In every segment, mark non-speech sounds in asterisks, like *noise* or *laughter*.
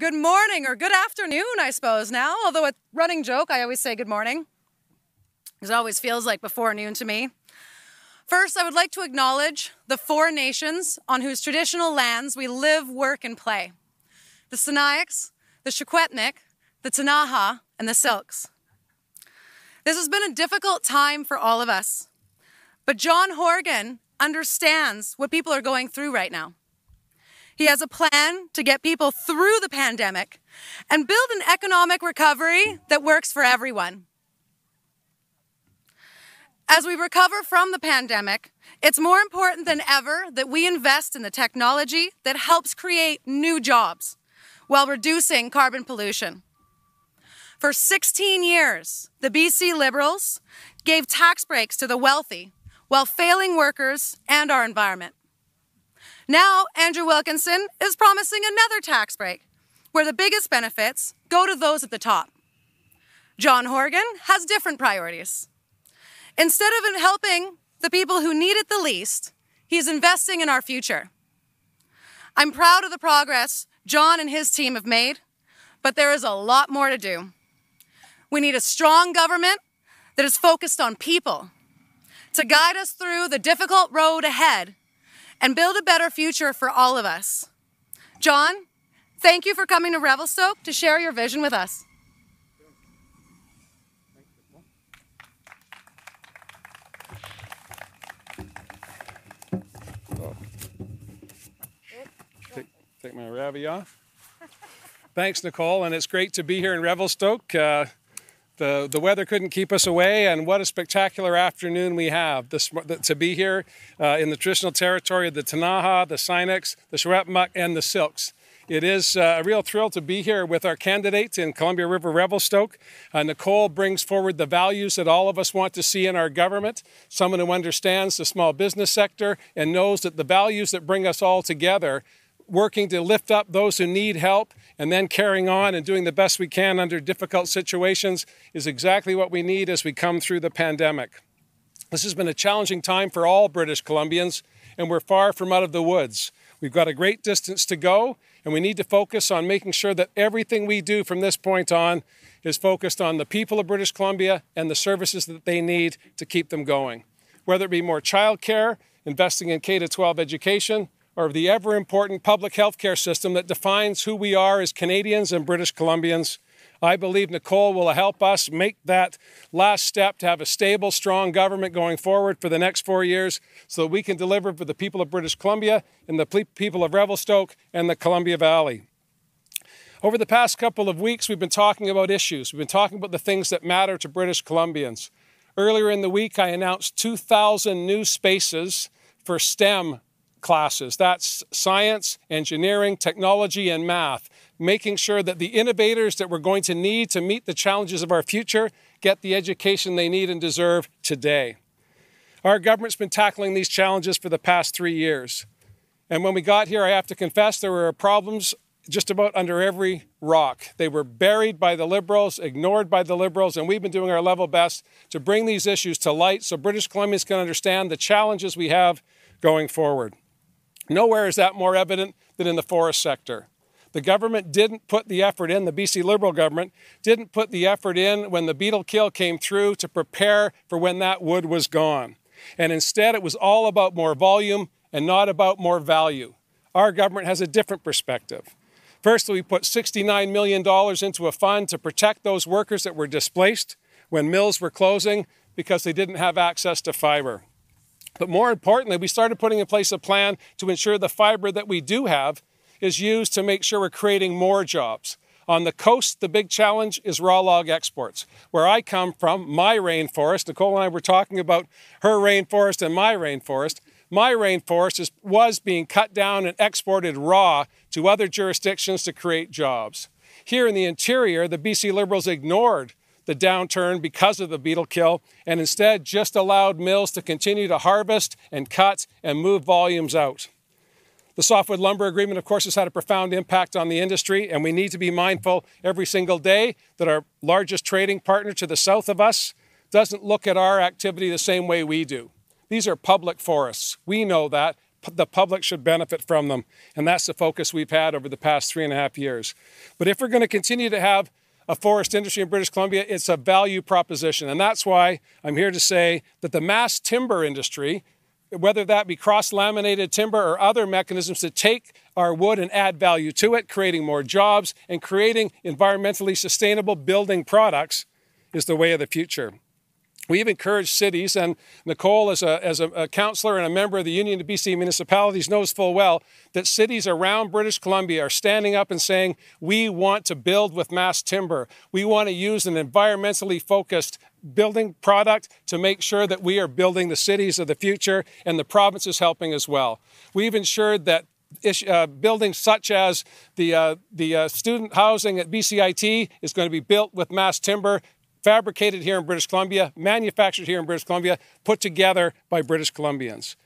good morning or good afternoon, I suppose now. Although a running joke, I always say good morning. Because it always feels like before noon to me. First, I would like to acknowledge the four nations on whose traditional lands we live, work, and play. The Sinixt, the Secwepemc, the Ktunaxa, and the Syilx. This has been a difficult time for all of us. But John Horgan understands what people are going through right now. He has a plan to get people through the pandemic and build an economic recovery that works for everyone. As we recover from the pandemic, it's more important than ever that we invest in the technology that helps create new jobs while reducing carbon pollution. For 16 years, the BC Liberals gave tax breaks to the wealthy while failing workers and our environment. Now, Andrew Wilkinson is promising another tax break where the biggest benefits go to those at the top. John Horgan has different priorities. Instead of helping the people who need it the least, he's investing in our future. I'm proud of the progress John and his team have made, but there is a lot more to do. We need a strong government that is focused on people to guide us through the difficult road ahead and build a better future for all of us. John, thank you for coming to Revelstoke to share your vision with us. Take, take my ravi off. Thanks, Nicole, and it's great to be here in Revelstoke. Uh, the, the weather couldn't keep us away, and what a spectacular afternoon we have this, to be here uh, in the traditional territory of the Ktunaxa, the Sinixt, the Secwepemc, and the Syilx. It is uh, a real thrill to be here with our candidate in Columbia River Revelstoke. Uh, Nicole brings forward the values that all of us want to see in our government, someone who understands the small business sector and knows that the values that bring us all together working to lift up those who need help and then carrying on and doing the best we can under difficult situations is exactly what we need as we come through the pandemic. This has been a challenging time for all British Columbians, and we're far from out of the woods. We've got a great distance to go, and we need to focus on making sure that everything we do from this point on is focused on the people of British Columbia and the services that they need to keep them going. Whether it be more childcare, investing in K 12 education, or the ever important public health care system that defines who we are as Canadians and British Columbians. I believe Nicole will help us make that last step to have a stable, strong government going forward for the next four years so that we can deliver for the people of British Columbia and the people of Revelstoke and the Columbia Valley. Over the past couple of weeks, we've been talking about issues. We've been talking about the things that matter to British Columbians. Earlier in the week, I announced 2,000 new spaces for STEM classes. That's science, engineering, technology, and math, making sure that the innovators that we're going to need to meet the challenges of our future get the education they need and deserve today. Our government's been tackling these challenges for the past three years. And when we got here, I have to confess there were problems just about under every rock. They were buried by the Liberals, ignored by the Liberals, and we've been doing our level best to bring these issues to light so British Columbians can understand the challenges we have going forward. Nowhere is that more evident than in the forest sector. The government didn't put the effort in, the BC Liberal government didn't put the effort in when the beetle kill came through to prepare for when that wood was gone. And instead, it was all about more volume and not about more value. Our government has a different perspective. First, we put $69 million into a fund to protect those workers that were displaced when mills were closing because they didn't have access to fiber. But more importantly, we started putting in place a plan to ensure the fiber that we do have is used to make sure we're creating more jobs. On the coast, the big challenge is raw log exports. Where I come from, my rainforest, Nicole and I were talking about her rainforest and my rainforest. My rainforest is, was being cut down and exported raw to other jurisdictions to create jobs. Here in the interior, the BC Liberals ignored the downturn because of the beetle kill and instead just allowed mills to continue to harvest and cut and move volumes out. The softwood lumber agreement, of course, has had a profound impact on the industry, and we need to be mindful every single day that our largest trading partner to the south of us doesn't look at our activity the same way we do. These are public forests. We know that. the public should benefit from them. And that's the focus we've had over the past three and a half years. But if we're going to continue to have a forest industry in British Columbia, it's a value proposition. And that's why I'm here to say that the mass timber industry, whether that be cross laminated timber or other mechanisms to take our wood and add value to it, creating more jobs and creating environmentally sustainable building products, is the way of the future. We've encouraged cities, and Nicole, as, a, as a, a, councillor and a member of the Union of BC Municipalities, knows full well that cities around British Columbia are standing up and saying, We want to build with mass timber. We want to use an environmentally focused building product to make sure that we are building the cities of the future, and the province is helping as well. We've ensured that uh, buildings such as the, uh, the uh, student housing at BCIT is going to be built with mass timber fabricated here in British Columbia, manufactured here in British Columbia, put together by British Columbians.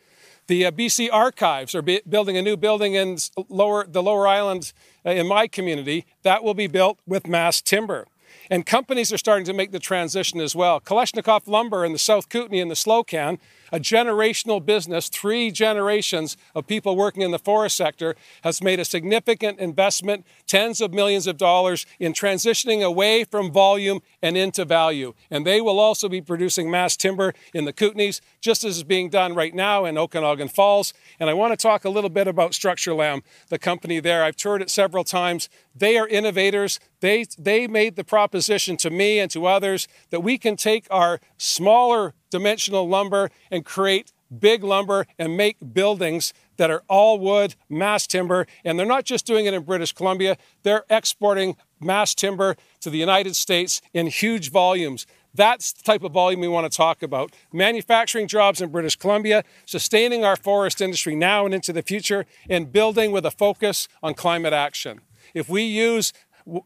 The uh, BC Archives are building a new building in lower, the Lower Island uh, in my community that will be built with mass timber. And companies are starting to make the transition as well. Kalesnikoff Lumber in the South Kootenay and the Slocan a generational business, three generations of people working in the forest sector, has made a significant investment, tens of millions of dollars, in transitioning away from volume and into value. And they will also be producing mass timber in the Kootenays, just as is being done right now in Okanagan Falls. And I want to talk a little bit about Structurlam, the company there. I've toured it several times. They are innovators. They, they made the proposition to me and to others that we can take our smaller dimensional lumber and create big lumber and make buildings that are all wood, mass timber. And they're not just doing it in British Columbia, they're exporting mass timber to the United States in huge volumes. That's the type of volume we want to talk about. Manufacturing jobs in British Columbia, sustaining our forest industry now and into the future, and building with a focus on climate action. If we use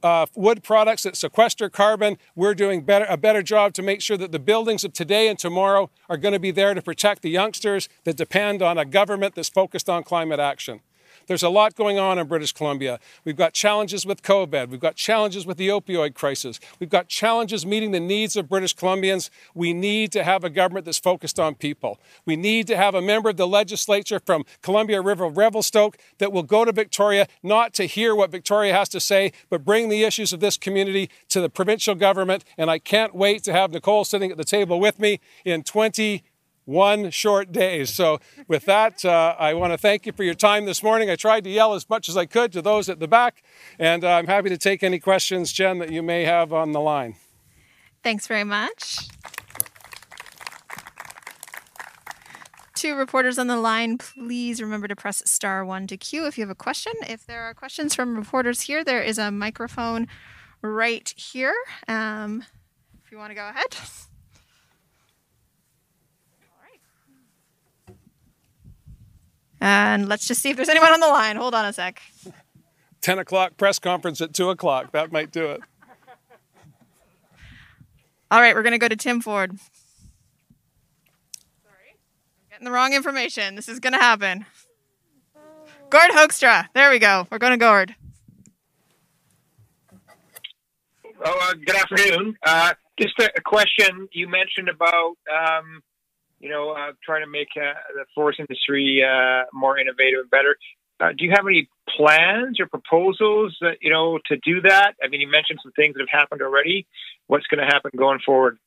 uh, wood products that sequester carbon. We're doing better, a better job to make sure that the buildings of today and tomorrow are going to be there to protect the youngsters that depend on a government that's focused on climate action. There's a lot going on in British Columbia. We've got challenges with COVID. We've got challenges with the opioid crisis. We've got challenges meeting the needs of British Columbians. We need to have a government that's focused on people. We need to have a member of the legislature from Columbia River Revelstoke that will go to Victoria not to hear what Victoria has to say, but bring the issues of this community to the provincial government. And I can't wait to have Nicole sitting at the table with me in 20 one short day. So, with that, uh, I want to thank you for your time this morning. I tried to yell as much as I could to those at the back, and uh, I'm happy to take any questions, Jen, that you may have on the line. Thanks very much. Two reporters on the line, please remember to press star one to queue if you have a question. If there are questions from reporters here, there is a microphone right here. Um, if you want to go ahead. And let's just see if there's anyone on the line. Hold on a sec. 10 o'clock press conference at 2 o'clock. That might do it. All right, we're going to go to Tim Ford. Sorry, I'm getting the wrong information. This is going to happen. Gord Hoekstra. There we go. We're going to Gord. Oh, uh, good afternoon. Uh, just a, a, question. You mentioned about um, you know, uh, trying to make uh, the forest industry uh, more innovative and better. Uh, do you have any plans or proposals, that, you know, to do that? I mean, you mentioned some things that have happened already. What's going to happen going forward?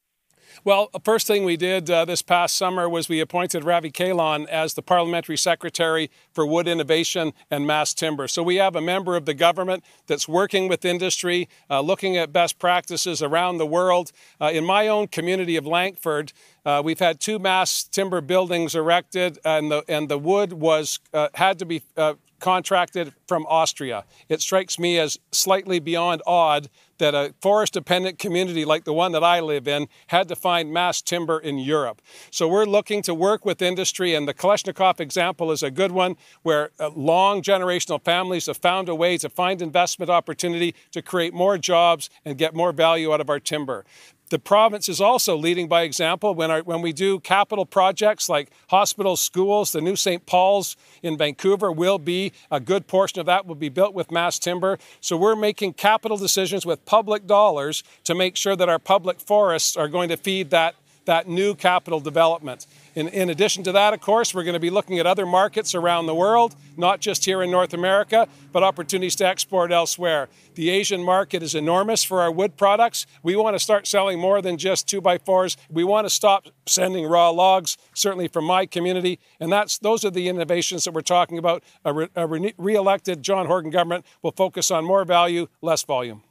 Well, first thing we did uh, this past summer was we appointed Ravi Kahlon as the Parliamentary Secretary for Wood Innovation and Mass Timber. So we have a member of the government that's working with industry, uh, looking at best practices around the world. Uh, in my own community of Langford, uh, we've had two mass timber buildings erected, and the and the wood was uh, had to be uh, contracted from Austria. It strikes me as slightly beyond odd that a forest dependent community like the one that I live in had to find mass timber in Europe. So we're looking to work with industry, and the Kalesnikoff example is a good one where uh, long generational families have found a way to find investment opportunity to create more jobs and get more value out of our timber. The province is also leading by example when, our, when we do capital projects like hospitals, schools. The new St. Paul's in Vancouver will be a good portion of that will be built with mass timber. So we're making capital decisions with public dollars to make sure that our public forests are going to feed that, that new capital development. In, in addition to that, of course, we're going to be looking at other markets around the world, not just here in North America, but opportunities to export elsewhere. The Asian market is enormous for our wood products. We want to start selling more than just two by fours. We want to stop sending raw logs, certainly from my community. And that's those are the innovations that we're talking about. A, re, a re-elected John Horgan government will focus on more value, less volume.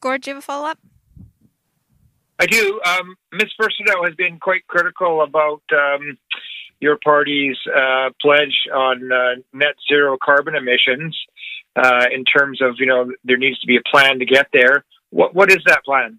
Gord, do you have a follow up? I do. Um, Ms. Furstenau has been quite critical about um, your party's uh, pledge on uh, net zero carbon emissions. Uh, in terms of you know there needs to be a plan to get there. What what is that plan?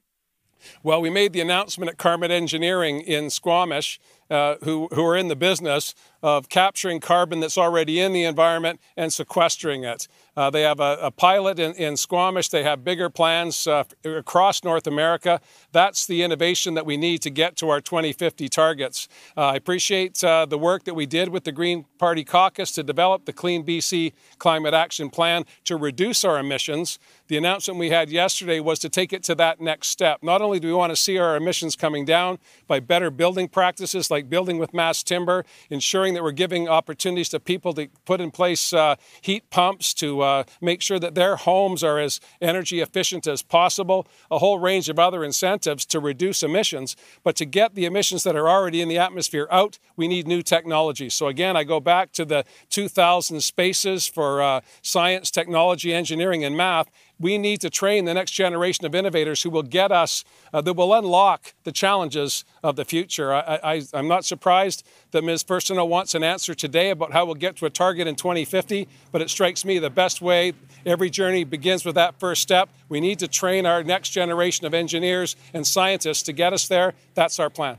Well, we made the announcement at Carbon Engineering in Squamish, uh, who, who are in the business of capturing carbon that's already in the environment and sequestering it. Uh, they have a, a pilot in, in, Squamish. They have bigger plans uh, across North America. That's the innovation that we need to get to our 2050 targets. Uh, I appreciate uh, the work that we did with the Green Party caucus to develop the Clean BC Climate Action Plan to reduce our emissions. The announcement we had yesterday was to take it to that next step. Not only do we want to see our emissions coming down by better building practices like building with mass timber, ensuring that we're giving opportunities to people to put in place uh, heat pumps to uh, make sure that their homes are as energy efficient as possible, a whole range of other incentives to reduce emissions. But to get the emissions that are already in the atmosphere out, we need new technology. So again, I go back to the 2000 spaces for uh, science, technology, engineering, and math we need to train the next generation of innovators who will get us, uh, that will unlock the challenges of the future. I, am not surprised that Ms. Furstenau wants an answer today about how we'll get to a target in 2050, but it strikes me the best way, every journey begins with that first step. We need to train our next generation of engineers and scientists to get us there. That's our plan.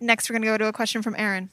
Next, we're going to go to a question from Aaron.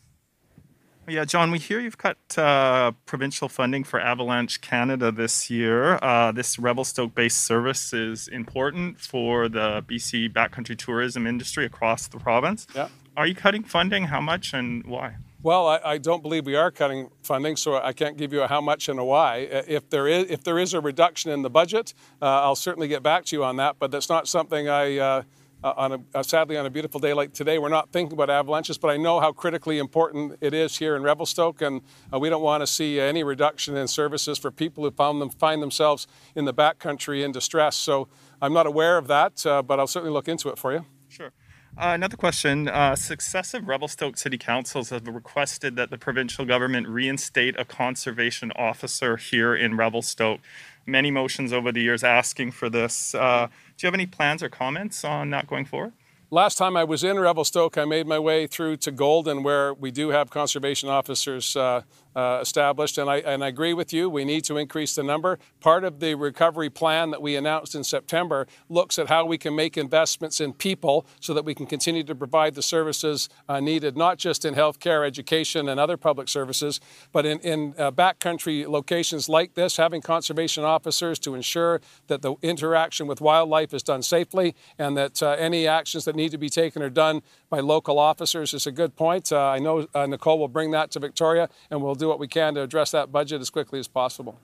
Yeah, John, we hear you've cut uh, provincial funding for Avalanche Canada this year. Uh, this Revelstoke based service is important for the BC backcountry tourism industry across the province. Yeah. Are you cutting funding? How much and why? Well, I, I, don't believe we are cutting funding, so I can't give you a how much and a why. Uh, if there is, if there is a reduction in the budget, uh, I'll certainly get back to you on that. But that's not something I uh, on a, uh, sadly on a beautiful day like today, we're not thinking about avalanches, but I know how critically important it is here in Revelstoke, and uh, we don't want to see any reduction in services for people who found them, find themselves in the backcountry in distress. So I'm not aware of that, uh, but I'll certainly look into it for you. Sure. Uh, another question. Uh, successive Revelstoke City Councils have requested that the provincial government reinstate a conservation officer here in Revelstoke. Many motions over the years asking for this. Uh, do you have any plans or comments on that going forward? Last time I was in Revelstoke, I made my way through to Golden, where we do have conservation officers uh, uh, established. And I, and I agree with you, we need to increase the number. Part of the recovery plan that we announced in September looks at how we can make investments in people so that we can continue to provide the services uh, needed, not just in healthcare, education, and other public services, but in, in uh, backcountry locations like this, having conservation officers to ensure that the interaction with wildlife is done safely and that uh, any actions that need to be taken are done by local officers is a good point. Uh, I know uh, Nicole will bring that to Victoria and we'll do what we can to address that budget as quickly as possible.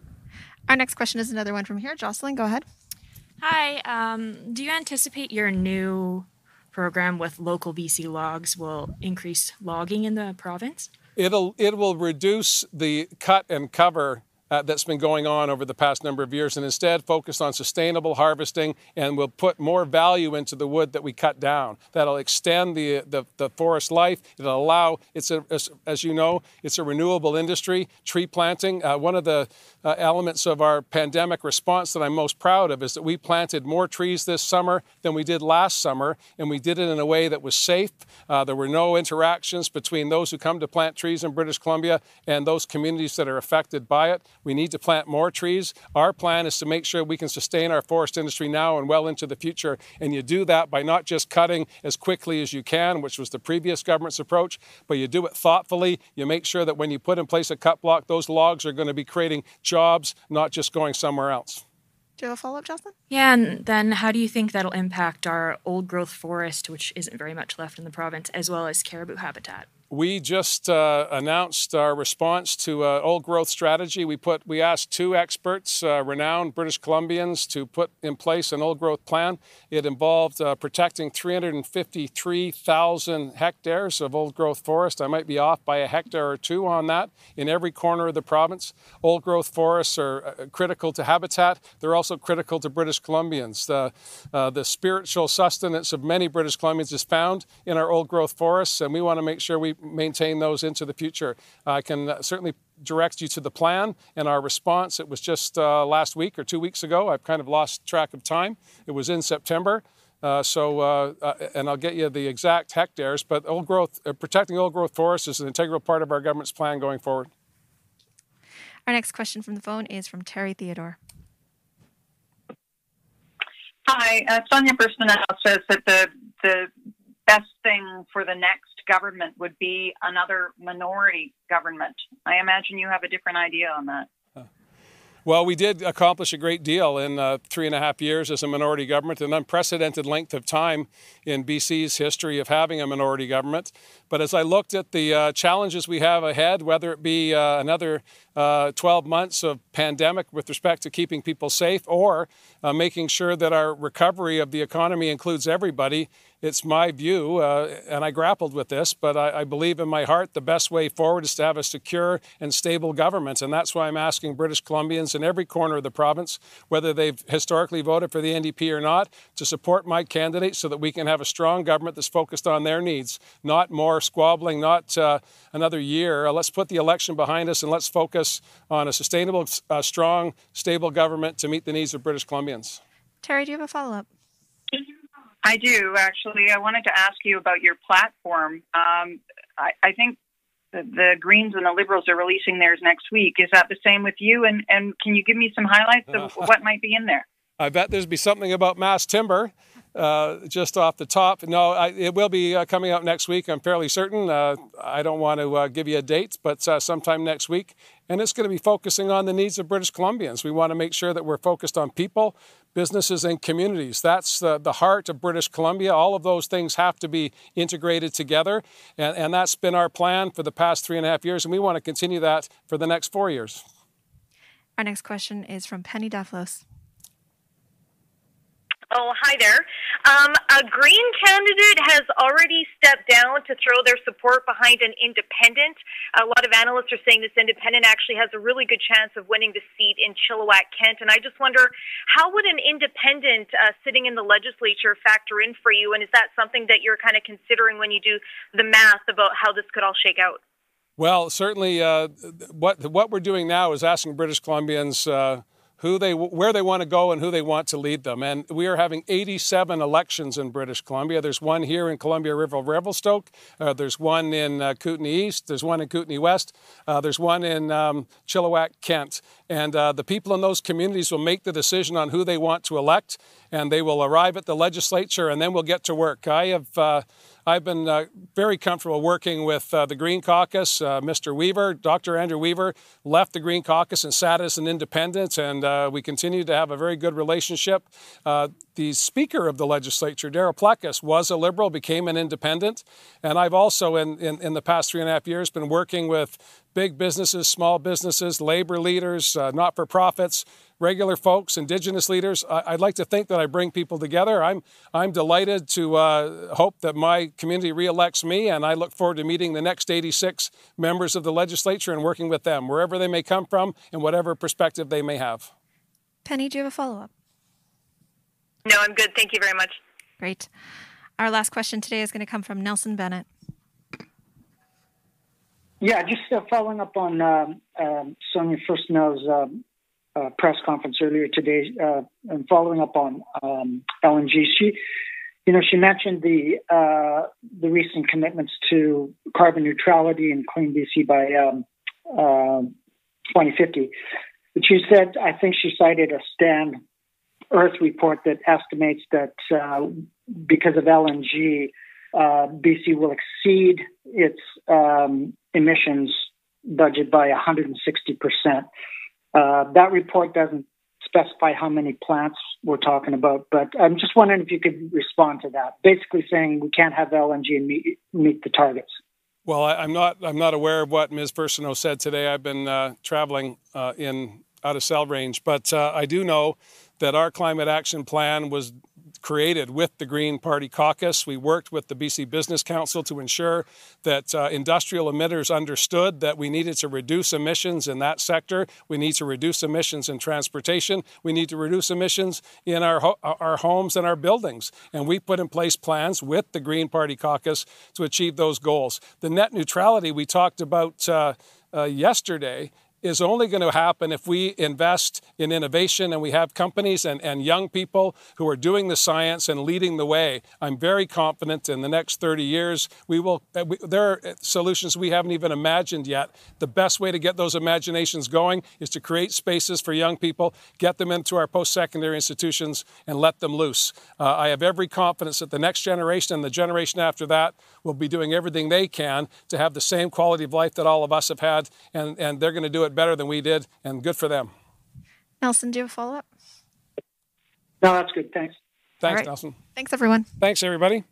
Our next question is another one from here. Jocelyn, go ahead. Hi. Um, do you anticipate your new program with local BC logs will increase logging in the province? It'll it will reduce the cut and cover uh, that's been going on over the past number of years and instead focus on sustainable harvesting and we'll put more value into the wood that we cut down. That'll extend the, the, the forest life. It'll allow, it's a, as, as, you know, it's a renewable industry, tree planting. Uh, one of the uh, elements of our pandemic response that I'm most proud of is that we planted more trees this summer than we did last summer, and we did it in a way that was safe. Uh, there were no interactions between those who come to plant trees in British Columbia and those communities that are affected by it. We need to plant more trees. Our plan is to make sure we can sustain our forest industry now and well into the future. And you do that by not just cutting as quickly as you can, which was the previous government's approach, but you do it thoughtfully. You make sure that when you put in place a cut block, those logs are going to be creating jobs, not just going somewhere else. Do you have a follow up, Jocelyn? Yeah, and then how do you think that'll impact our old growth forest, which isn't very much left in the province, as well as caribou habitat? We just uh, announced our response to uh, old growth strategy. We put we asked two experts, uh, renowned British Columbians, to put in place an old growth plan. It involved uh, protecting 353,000 hectares of old growth forest. I might be off by a hectare or two on that in every corner of the province. Old growth forests are uh, critical to habitat. They're also critical to British Columbians. The, uh, the spiritual sustenance of many British Columbians is found in our old growth forests, and we want to make sure we maintain those into the future. I can certainly direct you to the plan and our response. It was just uh, last week or two weeks ago. I've kind of lost track of time. It was in September. Uh, so, uh, uh and I'll get you the exact hectares, but old growth, uh, protecting old growth forests is an integral part of our government's plan going forward. Our next question from the phone is from Terri Theodore. Hi, uh, Sonia Brisman says that the the best thing for the next government would be another minority government. I imagine you have a different idea on that. Well, we did accomplish a great deal in uh, three and a half years as a minority government, an unprecedented length of time in BC's history of having a minority government. But as I looked at the uh, challenges we have ahead, whether it be uh, another uh, 12 months of pandemic with respect to keeping people safe or uh, making sure that our recovery of the economy includes everybody, it's my view, uh, and I grappled with this, but I, I, believe in my heart the best way forward is to have a secure and stable government. And that's why I'm asking British Columbians in every corner of the province, whether they've historically voted for the NDP or not, to support my candidate so that we can have a strong government that's focused on their needs, not more squabbling, not uh, another year. Uh, let's put the election behind us and let's focus on a sustainable, uh, strong, stable government to meet the needs of British Columbians. Terry, do you have a follow up? I do actually. I wanted to ask you about your platform. Um, I, I, think the, the, Greens and the Liberals are releasing theirs next week. Is that the same with you? And and can you give me some highlights of *laughs* what might be in there? I bet there's be something about mass timber. Uh, just off the top. No, I, it will be uh, coming out next week. I'm fairly certain. Uh, I don't want to uh, give you a date, but uh, sometime next week. And it's going to be focusing on the needs of British Columbians. We want to make sure that we're focused on people, businesses, and communities. That's the, the heart of British Columbia. All of those things have to be integrated together. And, and that's been our plan for the past three and a half years. And we want to continue that for the next four years. Our next question is from Penny Daflos. Oh, hi there. Um, a Green candidate has already stepped down to throw their support behind an independent. A lot of analysts are saying this independent actually has a really good chance of winning the seat in Chilliwack, Kent. And I just wonder, how would an independent uh, sitting in the legislature factor in for you? And is that something that you're kind of considering when you do the math about how this could all shake out? Well, certainly, uh, what what we're doing now is asking British Columbians. Uh, who they where they want to go and who they want to lead them. And we are having 87 elections in British Columbia. There's one here in Columbia River Revelstoke. Uh, there's one in uh, Kootenay East. There's one in Kootenay West. Uh, there's one in um, Chilliwack, Kent. And uh, the people in those communities will make the decision on who they want to elect, and they will arrive at the legislature, and then we'll get to work. I have uh, I've been uh, very comfortable working with uh, the Green Caucus. Uh, Mr. Weaver, Dr. Andrew Weaver, left the Green Caucus and sat as an independent, and uh, we continue to have a very good relationship. Uh, the Speaker of the legislature, Darryl Plecas, was a Liberal, became an independent, and I've also, in, in, in the past three and a half years, been working with big businesses, small businesses, labor leaders, not for profits, regular folks, Indigenous leaders. I, would like to think that I bring people together. I'm, I'm delighted to uh, hope that my community reelects me, and I look forward to meeting the next 86 members of the legislature and working with them, wherever they may come from and whatever perspective they may have. Penny, do you have a follow up? No, I'm good. Thank you very much. Great. Our last question today is going to come from Nelson Bennett. Yeah, just uh, following up on um, um Sonia Furstenau's um, uh, press conference earlier today, uh, and following up on um, LNG, she, you know, she mentioned the uh, the recent commitments to carbon neutrality and clean BC by 2050. Um, but she said, I think she cited a Stan Earth report that estimates that uh, because of LNG, uh, BC will exceed its um, emissions budget by 160 percent. Uh, that report doesn't specify how many plants we're talking about, but I'm just wondering if you could respond to that. Basically, saying we can't have LNG and meet, meet the targets. Well, I, am not. I'm not aware of what Ms. Furstenau said today. I've been uh, traveling uh, in out of cell range, but uh, I do know that our climate action plan was created with the Green Party caucus. We worked with the BC Business Council to ensure that uh, industrial emitters understood that we needed to reduce emissions in that sector. We need to reduce emissions in transportation. We need to reduce emissions in our, ho our homes and our buildings. And we put in place plans with the Green Party caucus to achieve those goals. The net neutrality we talked about uh, uh, yesterday is only going to happen if we invest in innovation and we have companies and, and young people who are doing the science and leading the way. I'm very confident in the next 30 years, we will, uh, we, there are solutions we haven't even imagined yet. The best way to get those imaginations going is to create spaces for young people, get them into our post-secondary institutions and let them loose. Uh, I have every confidence that the next generation and the generation after that will be doing everything they can to have the same quality of life that all of us have had, and, and they're going to do it better than we did, and good for them. Nelson, do you have a follow up? No, that's good. Thanks. Thanks, right. Nelson. Thanks, everyone. Thanks, everybody.